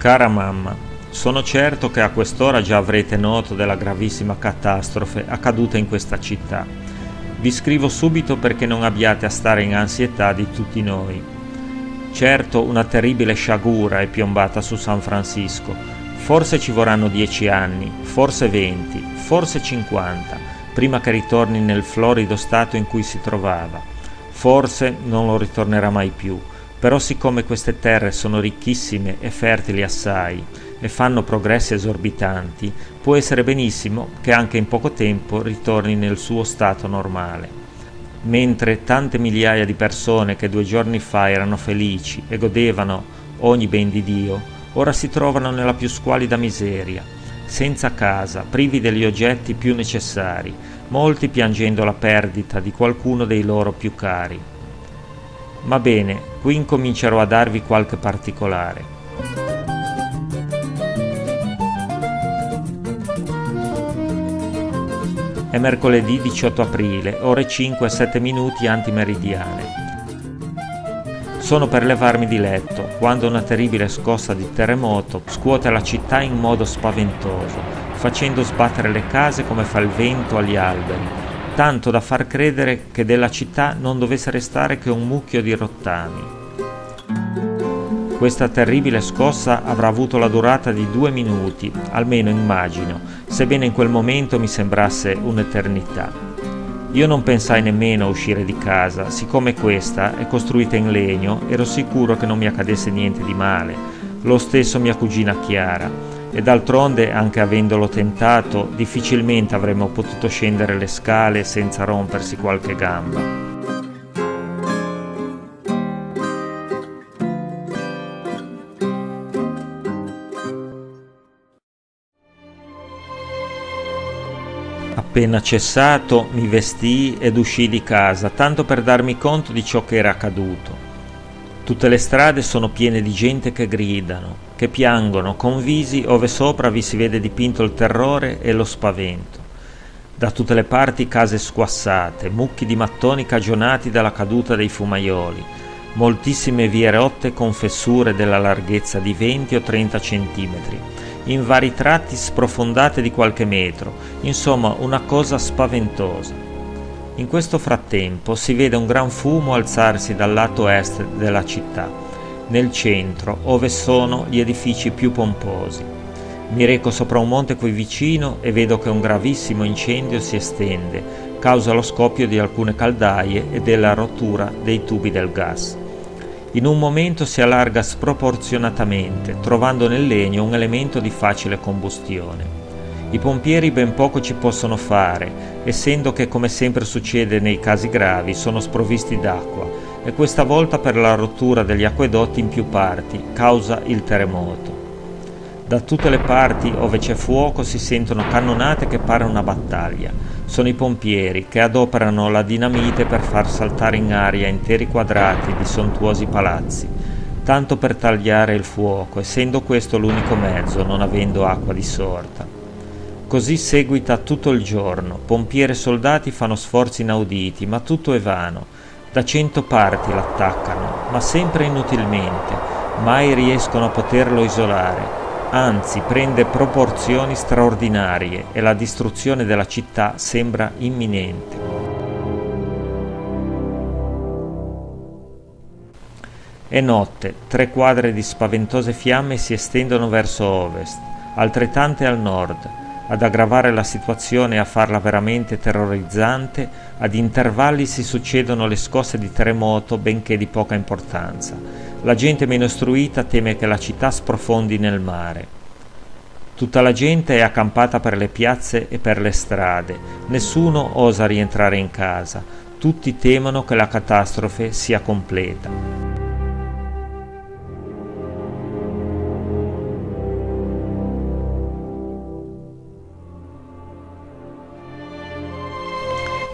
Cara mamma, sono certo che a quest'ora già avrete noto della gravissima catastrofe accaduta in questa città. Vi scrivo subito perché non abbiate a stare in ansietà di tutti noi. Certo, una terribile sciagura è piombata su San Francisco. Forse ci vorranno dieci anni, forse venti, forse cinquanta, prima che ritorni nel florido stato in cui si trovava. Forse non lo ritornerà mai più però siccome queste terre sono ricchissime e fertili assai e fanno progressi esorbitanti, può essere benissimo che anche in poco tempo ritorni nel suo stato normale. Mentre tante migliaia di persone che due giorni fa erano felici e godevano ogni ben di Dio, ora si trovano nella più squalida miseria, senza casa, privi degli oggetti più necessari, molti piangendo la perdita di qualcuno dei loro più cari. Ma bene, qui incomincerò a darvi qualche particolare. È mercoledì 18 aprile, ore 5 e 7 minuti antimeridiane. Sono per levarmi di letto quando una terribile scossa di terremoto scuote la città in modo spaventoso, facendo sbattere le case come fa il vento agli alberi tanto da far credere che della città non dovesse restare che un mucchio di rottami. Questa terribile scossa avrà avuto la durata di due minuti, almeno immagino, sebbene in quel momento mi sembrasse un'eternità. Io non pensai nemmeno a uscire di casa, siccome questa è costruita in legno, ero sicuro che non mi accadesse niente di male. Lo stesso mia cugina Chiara e d'altronde, anche avendolo tentato, difficilmente avremmo potuto scendere le scale senza rompersi qualche gamba. Appena cessato mi vestii ed uscii di casa, tanto per darmi conto di ciò che era accaduto. Tutte le strade sono piene di gente che gridano, che piangono con visi ove sopra vi si vede dipinto il terrore e lo spavento. Da tutte le parti case squassate, mucchi di mattoni cagionati dalla caduta dei fumaioli, moltissime vie rotte con fessure della larghezza di 20 o 30 centimetri, in vari tratti sprofondate di qualche metro, insomma una cosa spaventosa. In questo frattempo si vede un gran fumo alzarsi dal lato est della città, nel centro, ove sono gli edifici più pomposi. Mi reco sopra un monte qui vicino e vedo che un gravissimo incendio si estende, causa lo scoppio di alcune caldaie e della rottura dei tubi del gas. In un momento si allarga sproporzionatamente, trovando nel legno un elemento di facile combustione. I pompieri ben poco ci possono fare, essendo che come sempre succede nei casi gravi sono sprovvisti d'acqua e questa volta per la rottura degli acquedotti in più parti, causa il terremoto. Da tutte le parti dove c'è fuoco si sentono cannonate che pare una battaglia. Sono i pompieri che adoperano la dinamite per far saltare in aria interi quadrati di sontuosi palazzi, tanto per tagliare il fuoco, essendo questo l'unico mezzo, non avendo acqua di sorta. Così seguita tutto il giorno, pompieri e soldati fanno sforzi inauditi, ma tutto è vano. Da cento parti l'attaccano, ma sempre inutilmente, mai riescono a poterlo isolare. Anzi, prende proporzioni straordinarie e la distruzione della città sembra imminente. È notte, tre quadre di spaventose fiamme si estendono verso ovest, altrettante al nord, ad aggravare la situazione e a farla veramente terrorizzante, ad intervalli si succedono le scosse di terremoto benché di poca importanza. La gente meno istruita teme che la città sprofondi nel mare. Tutta la gente è accampata per le piazze e per le strade, nessuno osa rientrare in casa, tutti temono che la catastrofe sia completa.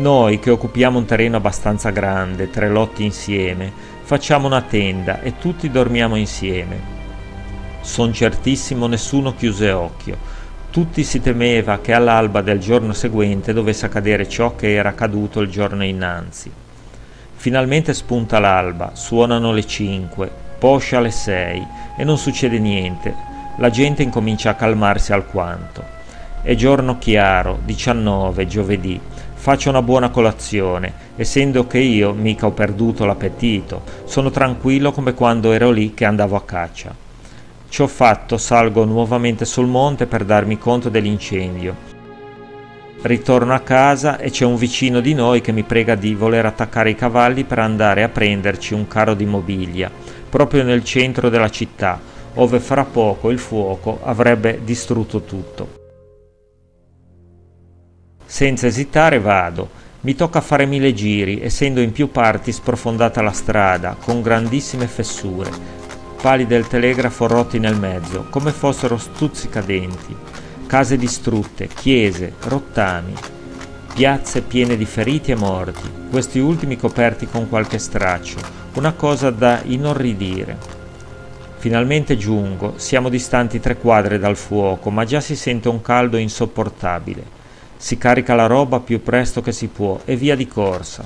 Noi che occupiamo un terreno abbastanza grande, tre lotti insieme, facciamo una tenda e tutti dormiamo insieme. Son certissimo nessuno chiuse occhio. Tutti si temeva che all'alba del giorno seguente dovesse accadere ciò che era accaduto il giorno innanzi. Finalmente spunta l'alba, suonano le cinque, poscia le sei e non succede niente, la gente incomincia a calmarsi alquanto. È giorno chiaro, 19, giovedì. Faccio una buona colazione, essendo che io mica ho perduto l'appetito, sono tranquillo come quando ero lì che andavo a caccia. Ciò fatto salgo nuovamente sul monte per darmi conto dell'incendio Ritorno a casa e c'è un vicino di noi che mi prega di voler attaccare i cavalli per andare a prenderci un carro di mobilia, proprio nel centro della città, ove fra poco il fuoco avrebbe distrutto tutto. Senza esitare vado. Mi tocca fare mille giri, essendo in più parti sprofondata la strada, con grandissime fessure, pali del telegrafo rotti nel mezzo, come fossero stuzzicadenti case distrutte, chiese, rottami, piazze piene di feriti e morti, questi ultimi coperti con qualche straccio, una cosa da inorridire. Finalmente giungo, siamo distanti tre quadre dal fuoco, ma già si sente un caldo insopportabile. Si carica la roba più presto che si può e via di corsa.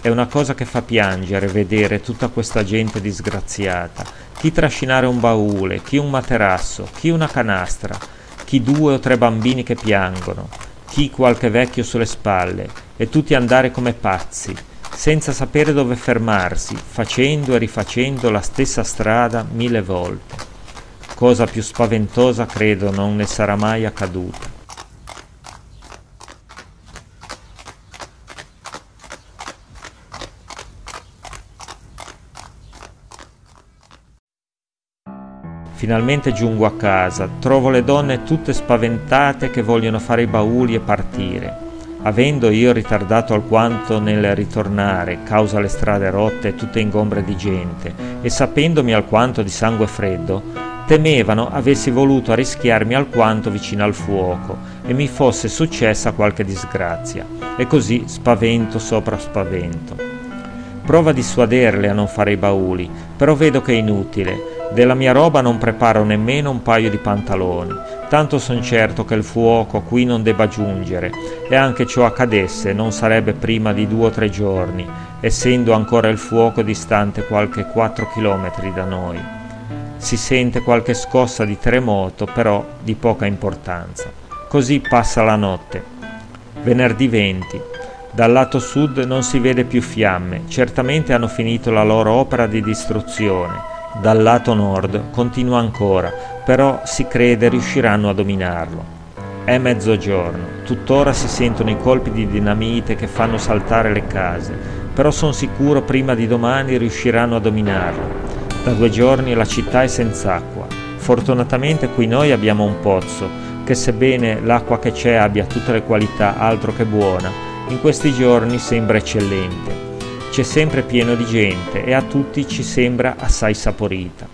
È una cosa che fa piangere vedere tutta questa gente disgraziata, chi trascinare un baule, chi un materasso, chi una canastra, chi due o tre bambini che piangono, chi qualche vecchio sulle spalle, e tutti andare come pazzi, senza sapere dove fermarsi, facendo e rifacendo la stessa strada mille volte. Cosa più spaventosa credo non ne sarà mai accaduta. Finalmente giungo a casa, trovo le donne tutte spaventate che vogliono fare i bauli e partire. Avendo io ritardato alquanto nel ritornare, causa le strade rotte e tutte ingombre di gente, e sapendomi alquanto di sangue freddo, temevano avessi voluto arrischiarmi alquanto vicino al fuoco e mi fosse successa qualche disgrazia, e così spavento sopra spavento. Prova a dissuaderle a non fare i bauli, però vedo che è inutile, della mia roba non preparo nemmeno un paio di pantaloni, tanto son certo che il fuoco qui non debba giungere, e anche ciò accadesse non sarebbe prima di due o tre giorni, essendo ancora il fuoco distante qualche quattro chilometri da noi. Si sente qualche scossa di terremoto, però di poca importanza. Così passa la notte. Venerdì 20. Dal lato sud non si vede più fiamme, certamente hanno finito la loro opera di distruzione dal lato nord continua ancora, però si crede riusciranno a dominarlo. È mezzogiorno, tuttora si sentono i colpi di dinamite che fanno saltare le case, però sono sicuro prima di domani riusciranno a dominarlo. Da due giorni la città è senza acqua. Fortunatamente qui noi abbiamo un pozzo, che sebbene l'acqua che c'è abbia tutte le qualità altro che buona, in questi giorni sembra eccellente c'è sempre pieno di gente e a tutti ci sembra assai saporita.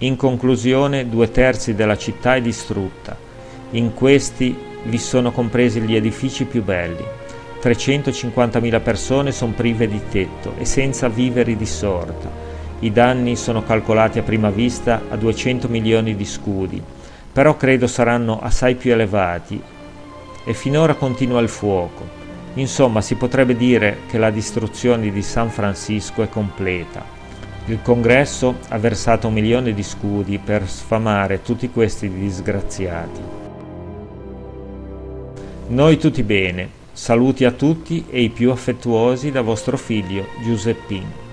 In conclusione, due terzi della città è distrutta. In questi vi sono compresi gli edifici più belli. 350.000 persone sono prive di tetto e senza viveri di sorta. I danni sono calcolati a prima vista a 200 milioni di scudi, però credo saranno assai più elevati e finora continua il fuoco. Insomma, si potrebbe dire che la distruzione di San Francisco è completa. Il congresso ha versato un milione di scudi per sfamare tutti questi disgraziati. Noi tutti bene, saluti a tutti e i più affettuosi da vostro figlio Giuseppino.